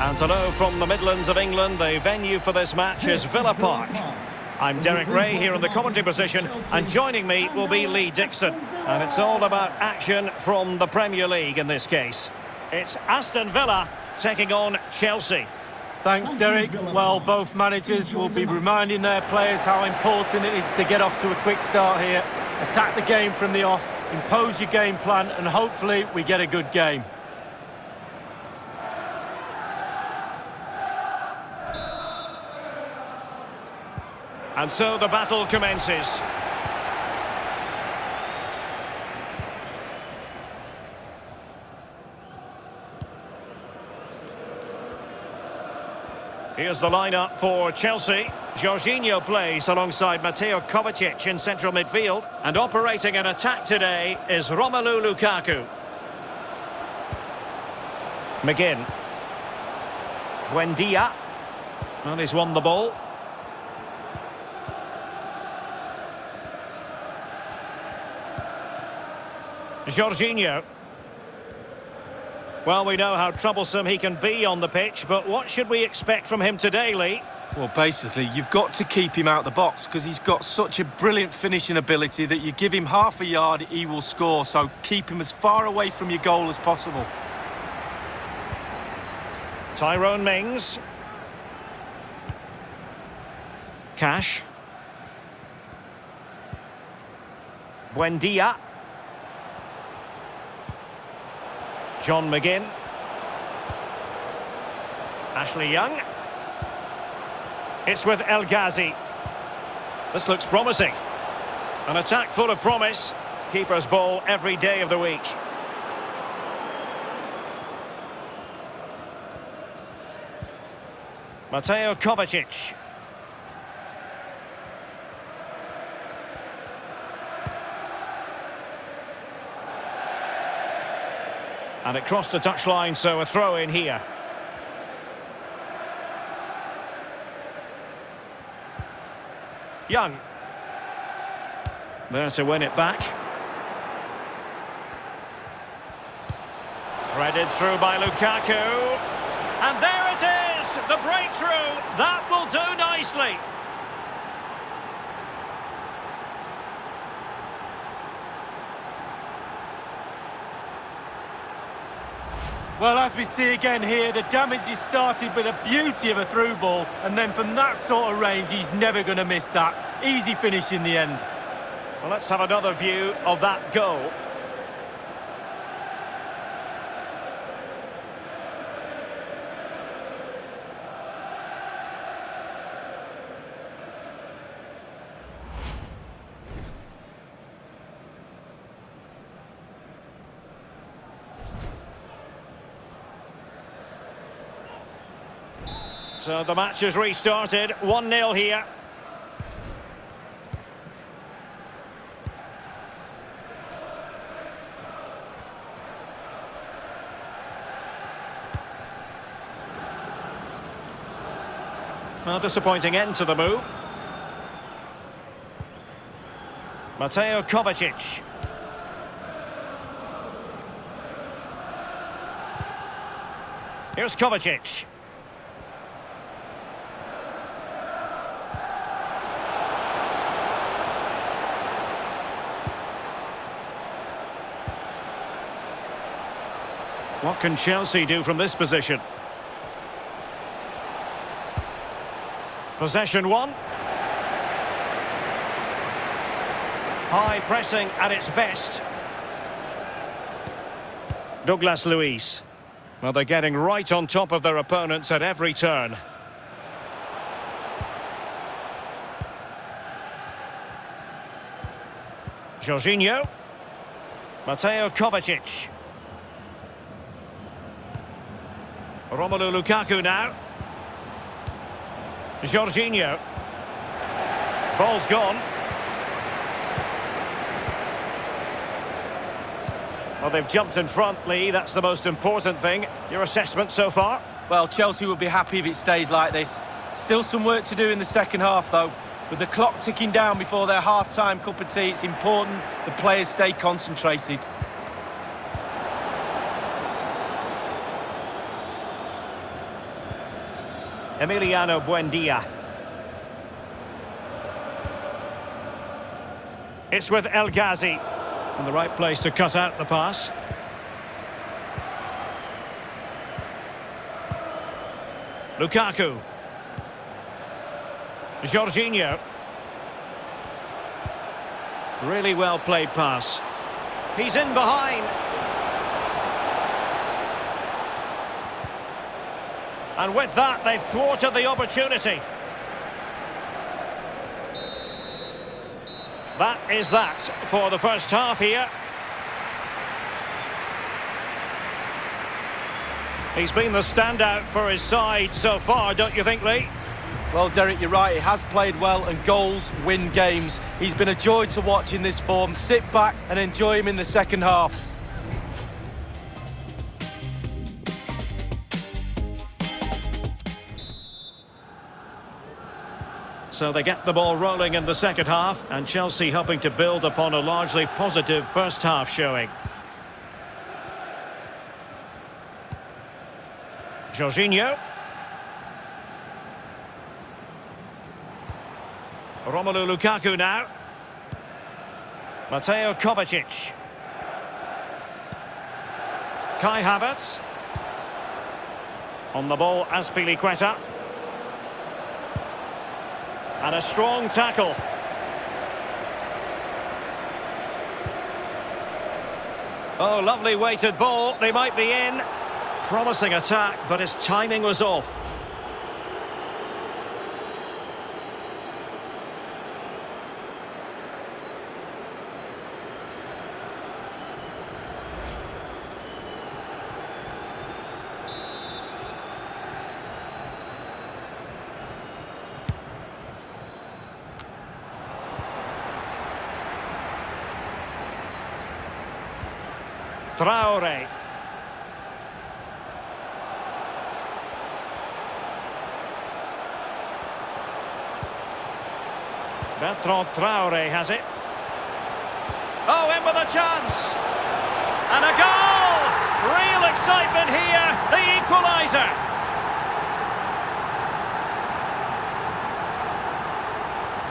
And hello from the Midlands of England. The venue for this match is Villa Park. I'm Derek Ray here in the commentary position, and joining me will be Lee Dixon. And it's all about action from the Premier League in this case. It's Aston Villa taking on Chelsea. Thanks, Derek. Well, both managers will be reminding their players how important it is to get off to a quick start here, attack the game from the off, impose your game plan, and hopefully we get a good game. And so the battle commences. Here's the lineup for Chelsea. Jorginho plays alongside Mateo Kovacic in central midfield. And operating an attack today is Romelu Lukaku. McGinn. Buendia. And he's won the ball. Jorginho. Well, we know how troublesome he can be on the pitch, but what should we expect from him today, Lee? Well, basically, you've got to keep him out the box because he's got such a brilliant finishing ability that you give him half a yard, he will score. So keep him as far away from your goal as possible. Tyrone Mings. Cash. Buendia. John McGinn. Ashley Young. It's with El Ghazi. This looks promising. An attack full of promise. Keeper's ball every day of the week. Mateo Kovacic. And it crossed the touchline, so a throw in here. Young. There to win it back. Threaded through by Lukaku. And there it is! The breakthrough! That will do nicely. Well, as we see again here, the damage is started with a beauty of a through ball, and then from that sort of range, he's never going to miss that. Easy finish in the end. Well, let's have another view of that goal. So the match has restarted. 1-0 here. Well, disappointing end to the move. Mateo Kovacic. Here's Kovacic. What can Chelsea do from this position? Possession one. High pressing at its best. Douglas Luiz. Well, they're getting right on top of their opponents at every turn. Jorginho. Mateo Kovacic. Romelu Lukaku now. Jorginho. Ball's gone. Well, they've jumped in front, Lee. That's the most important thing. Your assessment so far? Well, Chelsea will be happy if it stays like this. Still some work to do in the second half, though. With the clock ticking down before their half-time cup of tea, it's important the players stay concentrated. Emiliano Buendia. It's with El Ghazi. In the right place to cut out the pass. Lukaku. Jorginho. Really well played pass. He's in behind. And with that, they've thwarted the opportunity. That is that for the first half here. He's been the standout for his side so far, don't you think, Lee? Well, Derek, you're right. He has played well, and goals win games. He's been a joy to watch in this form. Sit back and enjoy him in the second half. So they get the ball rolling in the second half, and Chelsea hoping to build upon a largely positive first half showing. Jorginho. Romelu Lukaku now. Mateo Kovacic. Kai Havertz. On the ball, Azpilicueta. And a strong tackle. Oh, lovely weighted ball. They might be in. Promising attack, but his timing was off. Traore. Bertrand Traore has it. Oh, in with a chance. And a goal! Real excitement here. The equaliser.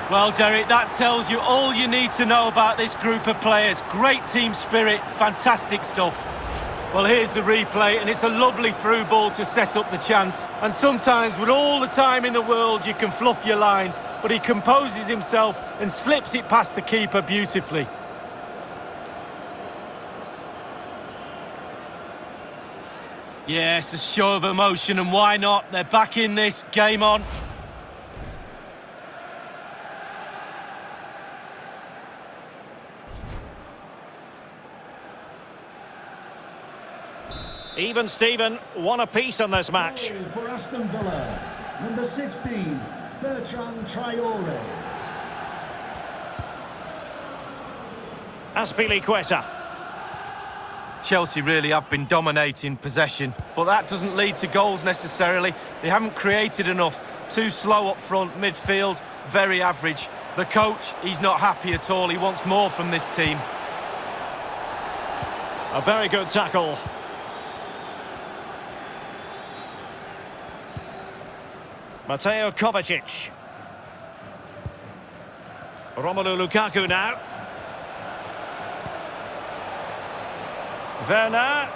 Well, Derek, that tells you all you need to know about this group of players. Great team spirit, fantastic stuff. Well, here's the replay, and it's a lovely through ball to set up the chance. And sometimes, with all the time in the world, you can fluff your lines, but he composes himself and slips it past the keeper beautifully. Yes, a show of emotion, and why not? They're back in this, game on. Even Steven, one apiece in this match. For Aston Villa, number 16, Bertrand Traore. Azpilicueta. Chelsea really have been dominating possession, but that doesn't lead to goals necessarily. They haven't created enough. Too slow up front, midfield, very average. The coach, he's not happy at all. He wants more from this team. A very good tackle. Mateo Kovacic. Romelu Lukaku now. Werner.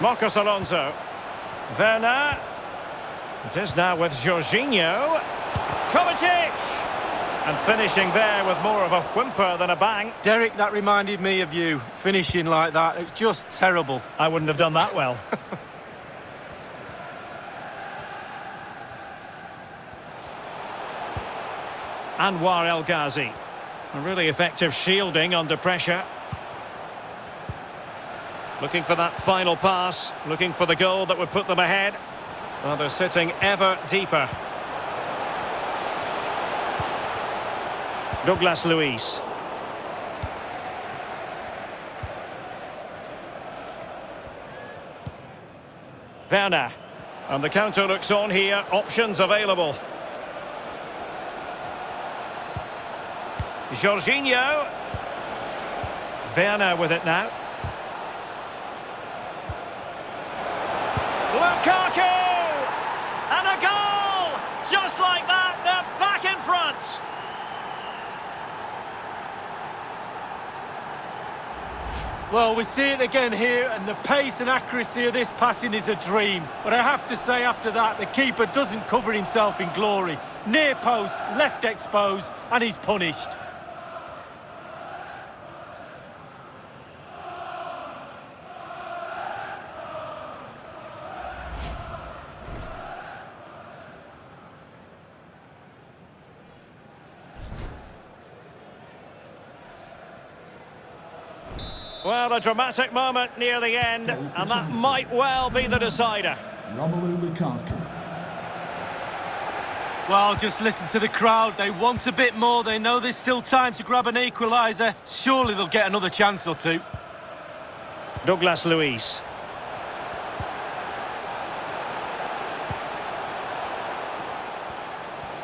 Marcos Alonso. Werner. It is now with Jorginho. Kovacic! And finishing there with more of a whimper than a bang. Derek, that reminded me of you, finishing like that. It's just terrible. I wouldn't have done that well. Anwar El Ghazi. A really effective shielding under pressure. Looking for that final pass, looking for the goal that would put them ahead. Well, they're sitting ever deeper. Douglas Luiz. Werner. And the counter looks on here, options available. Jorginho. Werner with it now. Lukaku! And a goal! Just like that, they're back in front. Well, we see it again here, and the pace and accuracy of this passing is a dream. But I have to say, after that, the keeper doesn't cover himself in glory. Near post, left exposed, and he's punished. Well, a dramatic moment near the end, and that might well be the decider. Romelu Lukaku. Well, just listen to the crowd. They want a bit more. They know there's still time to grab an equaliser. Surely they'll get another chance or two. Douglas Luiz.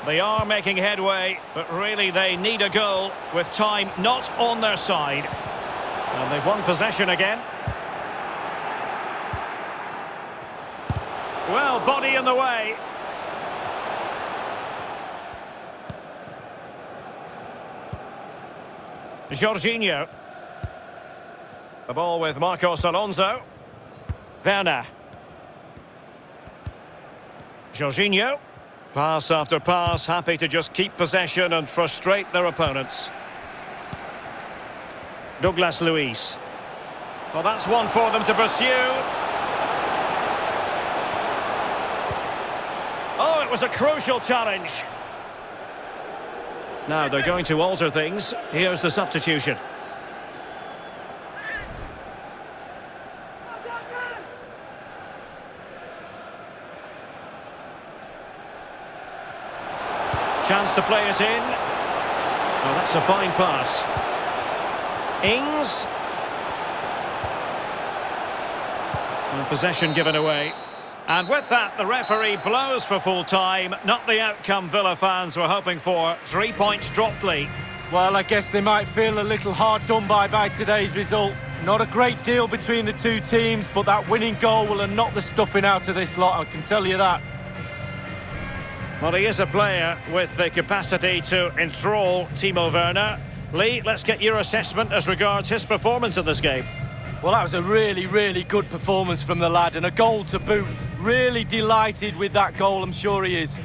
They are making headway, but really they need a goal with time not on their side. And they've won possession again. Well, body in the way. Jorginho. The ball with Marcos Alonso. Werner. Jorginho. Pass after pass, happy to just keep possession and frustrate their opponents. Douglas Luiz. Well, that's one for them to pursue. Oh, it was a crucial challenge. Now they're going to alter things. Here's the substitution. Chance to play it in. Oh, that's a fine pass. Ings. And possession given away. And with that, the referee blows for full time. Not the outcome Villa fans were hoping for. Three points dropped lead. Well, I guess they might feel a little hard done by by today's result. Not a great deal between the two teams, but that winning goal will have knocked the stuffing out of this lot, I can tell you that. Well, he is a player with the capacity to enthrall Timo Werner. Lee, let's get your assessment as regards his performance in this game. Well, that was a really, really good performance from the lad and a goal to boot. Really delighted with that goal, I'm sure he is.